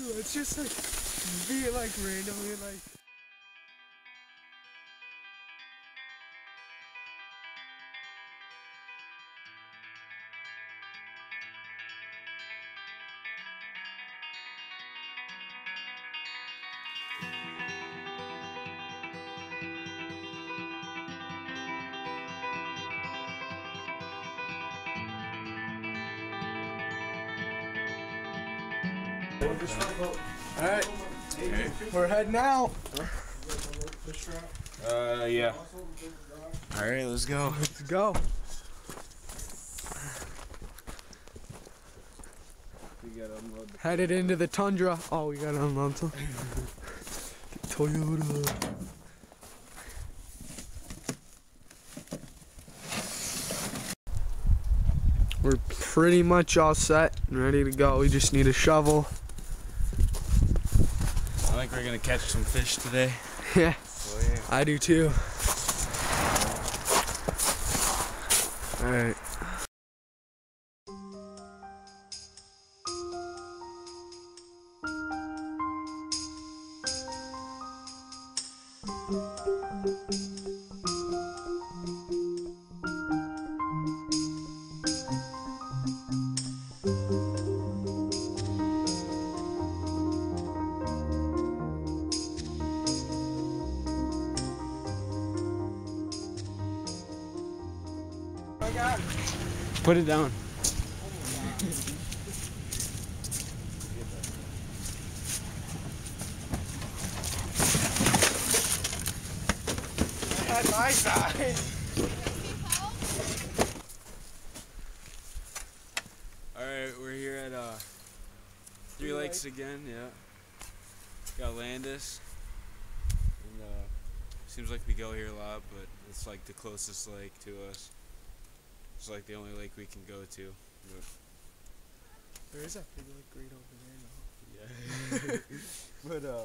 too. It's just like be like randomly like. All right, we're heading out. Uh, yeah. All right, let's go. Let's go. Headed into the tundra. Oh, we gotta unload some. Toyota. We're pretty much all set and ready to go. We just need a shovel. We're gonna catch some fish today. Yeah, Oh yeah. I do too. All Put it down. At my side. All right, we're here at uh, Three Three Lakes again. Yeah. Got Landis. And uh, seems like we go here a lot, but it's like the closest lake to us. It's like the only lake we can go to. But, There is that big lake right over there now. yeah. but uh,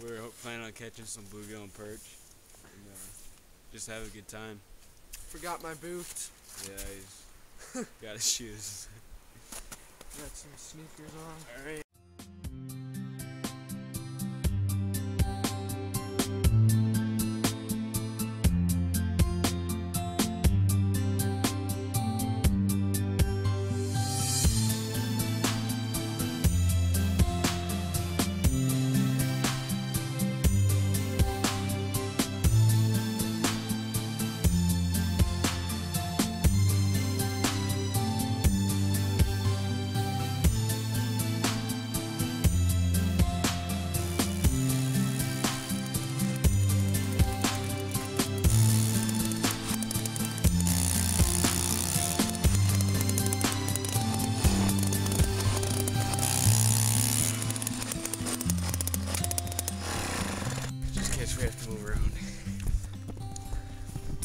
we're ho- planning on catching some bluegill and perch, and uh, just have a good time. Forgot my boots. Yeah, he's got his shoes. Got some sneakers on. All right.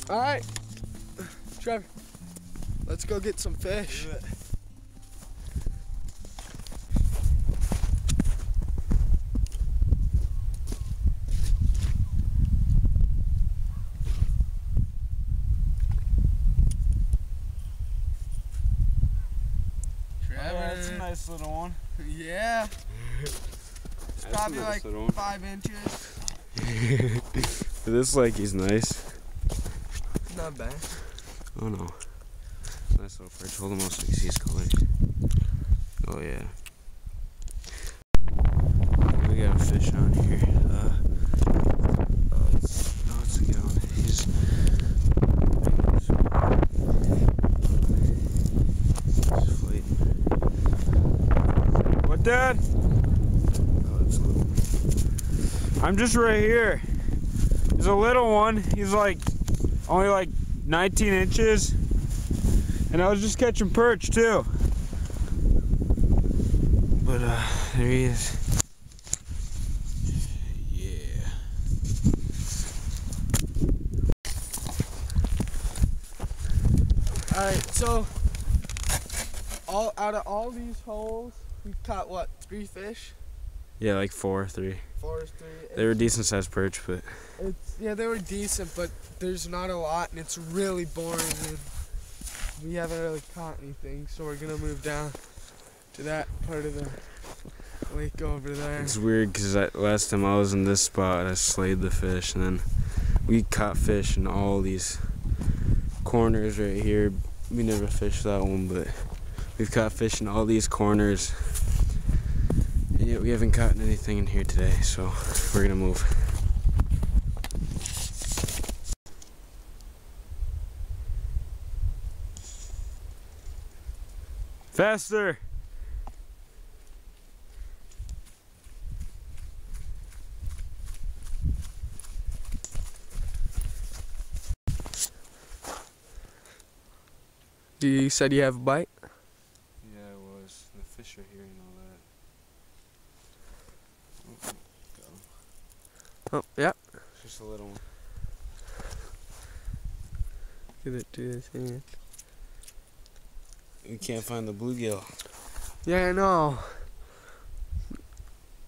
All right, Trevor. Let's go get some fish. Oh, that's a nice little one. Yeah, it's probably nice like five inches. this lake is nice. Not bad. Oh no. Nice little perch. Hold him up so you see his colors. Oh yeah. We got a fish on here. Uh, oh, it's, oh, it's a gallon. He's. He's floating. What, Dad? Oh, it's little. I'm just right here. He's a little one. He's like only like 19 inches. And I was just catching perch too. But uh, there he is. Yeah. All right, so all out of all these holes, we caught what? Three fish? Yeah, like four, three. Four, three. They were decent sized perch, but It's yeah, they were decent, but there's not a lot, and it's really boring. And we haven't really caught anything, so we're gonna move down to that part of the lake over there. It's weird because last time I was in this spot, I slayed the fish, and then we caught fish in all these corners right here. We never fished that one, but we've caught fish in all these corners. And yet we haven't caught anything in here today, so we're gonna move. Faster! You said you have a bite? Yeah, it was. The fish are here and all that. Oh, yeah. Just a little one. Give it to his hand. We can't find the bluegill. Yeah, I know.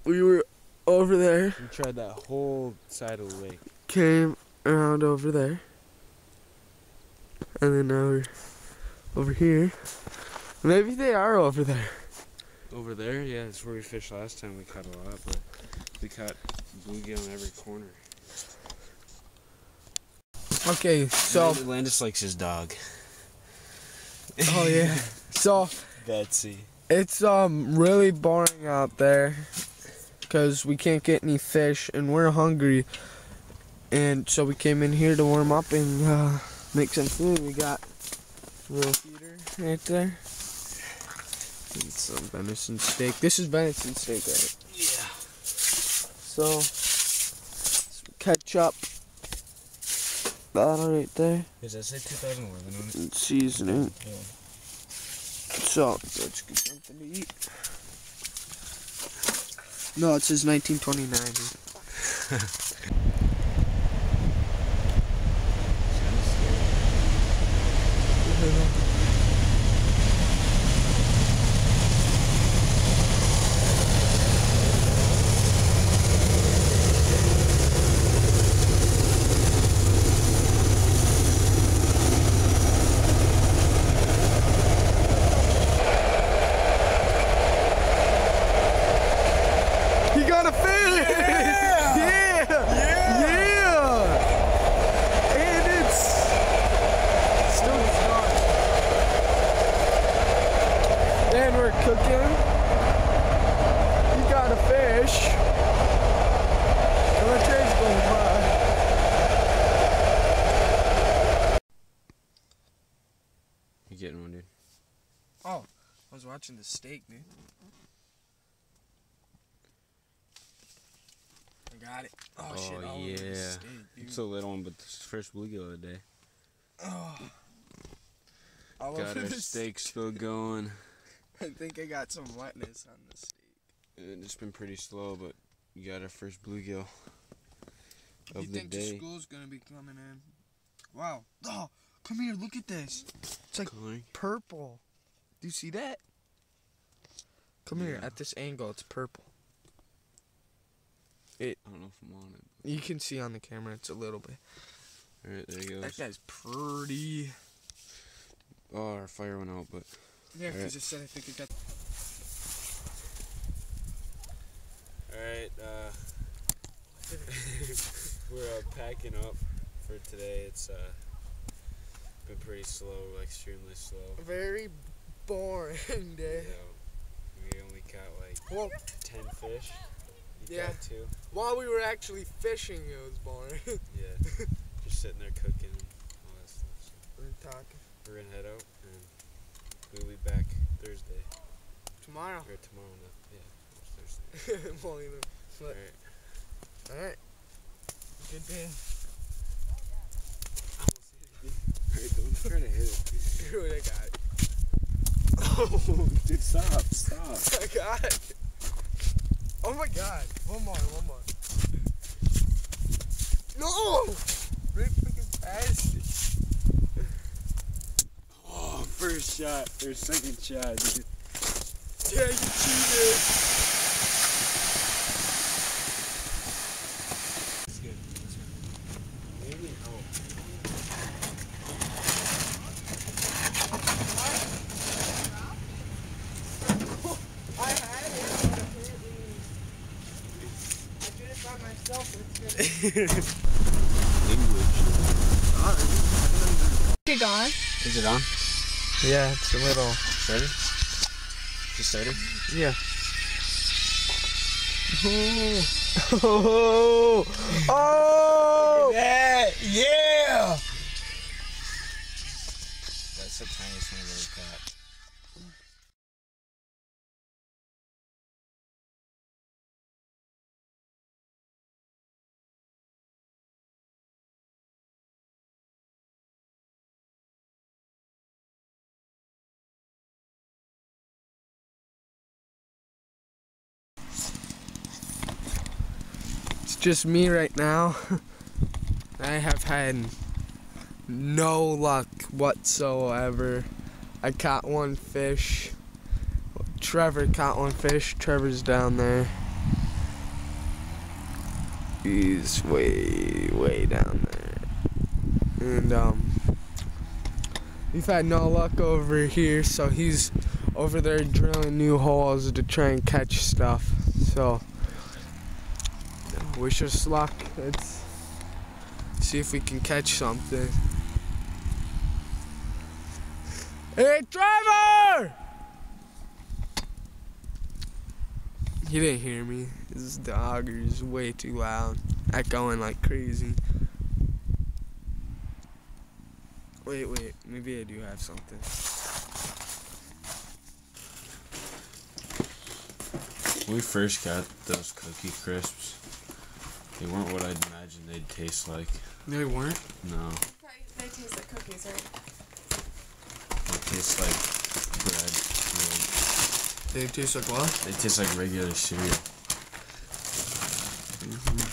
We were over there, We tried that whole side of the lake. came around over there, and then now we're over here. Maybe they are over there. Over there, yeah, that's where we fished last time. We caught a lot, but we caught bluegill in every corner. Okay, so Landis likes his dog. oh yeah, so Betsy. it's um really boring out there because we can't get any fish and we're hungry, and so we came in here to warm up and uh, make some food. We got a little heater right there. And some venison steak. This is venison steak, right? Yeah. So, ketchup. Bottle right there. That say 2011 on it? And seasoning. Yeah. So, let's get something to eat. No, it says 1929. dude. He got a fish! Yeah! Yeah! Yeah! And it's still gone. And we're cooking. He got a fish. And the train's going by. You getting one, dude? Oh, I was watching the steak, dude. I got it. Oh, oh shit, Oh, all yeah. steak, dude. It's a little one, but this is oh. the first bluegill of the day. Oh. Got over our steak still going. I think I got some wetness on the steak. Uh, it's been pretty slow, but we got our first bluegill of you the think day. the school's gonna be coming in? Wow. Oh, come here, look at this. It's like Calling. purple. Do you see that? Come here, at this angle, it's purple. It. I don't know if I'm on it. You can see on the camera, it's a little bit. All right, there he That guy's pretty. Oh, our fire went out, but Yeah, Alright. because it said I think it got. all right. Uh, we're uh, packing up for today. It's uh, been pretty slow, extremely slow. Very boring You day. know, we only caught like Well, ten fish. You Yeah. two. while we were actually fishing, it was boring. Yeah. Just sitting there cooking and all that stuff. So we're talking. we're gonna head out and we'll be back Thursday Tomorrow. or tomorrow. No, yeah, Thursday. Won't even. All But- right. Alright. Good day. Alright, don't try to hit it. Dude, I got it. Oh, dude, stop, stop. I got it. Oh my god. One more, one more. No! shot, or second shot, dude. Yeah, you cheated! That's good. Maybe help. I it, did it by myself. English. Is it on? Is it on? Yeah, it's a little. Started? Just started? Yeah. Oh, oh, oh! Yeah! Yeah! That's the tiniest one I've ever just me right now. I have had no luck whatsoever. I caught one fish. Trevor caught one fish. Trevor's down there. He's way, way down there. And, um, we've had no luck over here, so he's over there drilling new holes to try and catch stuff. So, wish us luck. Let's see if we can catch something. Hey, Trevor! He didn't hear me. This dog is way too loud, echoing like crazy. Wait, wait. Maybe I do have something. We first got those cookie crisps, they weren't what I'd imagined they'd taste like. They weren't. No, They taste like cookies, right? they taste like bread. They taste like what? They taste like regular cereal. Mm-hmm.